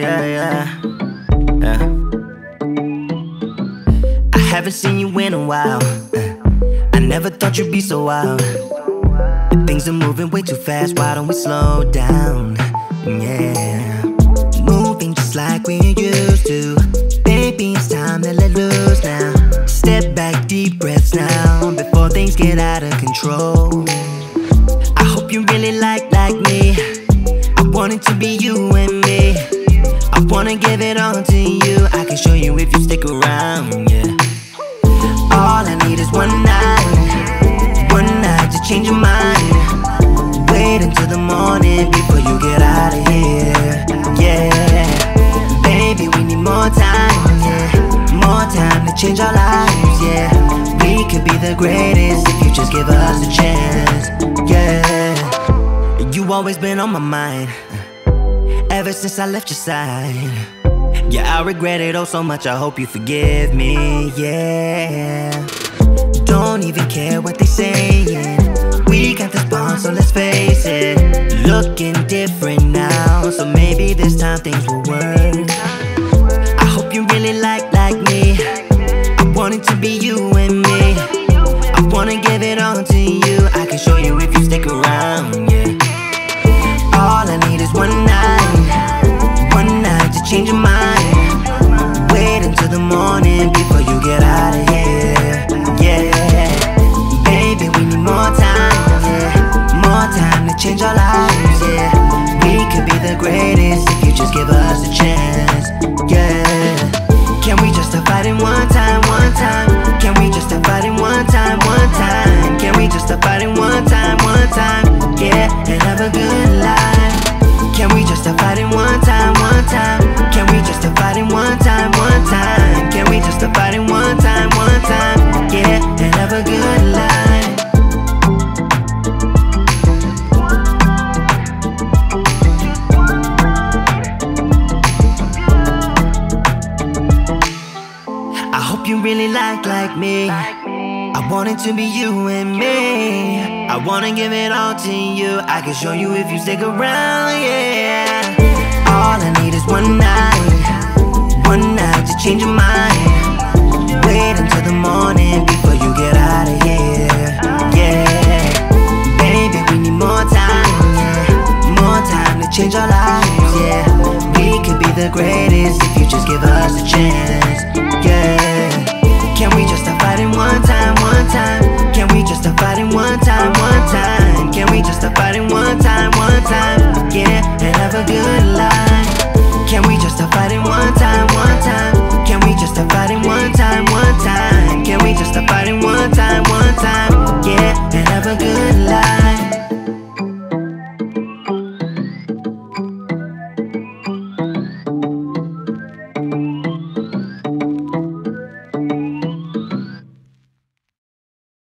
yeah, yeah, yeah. I haven't seen you in a while. I never thought you'd be so wild. Things are moving way too fast, why don't we slow down? Yeah. Moving just like we used to. Baby, it's time to let loose now. Step back, deep breaths now, before things get out of control. I hope you really like, like me. I want it to be you and me. I wanna give it all to you. I can show you if you stick around, yeah. All I need is one night, one night to change your mind. Wait until the morning before you get out of here, yeah. Baby, we need more time, yeah. More time to change our lives, yeah. We could be the greatest if you just give us a chance, yeah. You always been on my mind, ever since I left your side. Yeah, I regret it oh so much. I hope you forgive me, yeah. Don't even care what they saying. We got this bond, so let's face it. Looking different now, so maybe this time things will work. I hope you really like hope you really like like me. I want it to be you and me. I wanna give it all to you. I can show you if you stick around, yeah. All I need is one night, one night to change your mind. Wait until the morning before you get out of here, yeah. Baby, we need more time. More time to change our lives, yeah. We could be the greatest if you just give us a chance, yeah.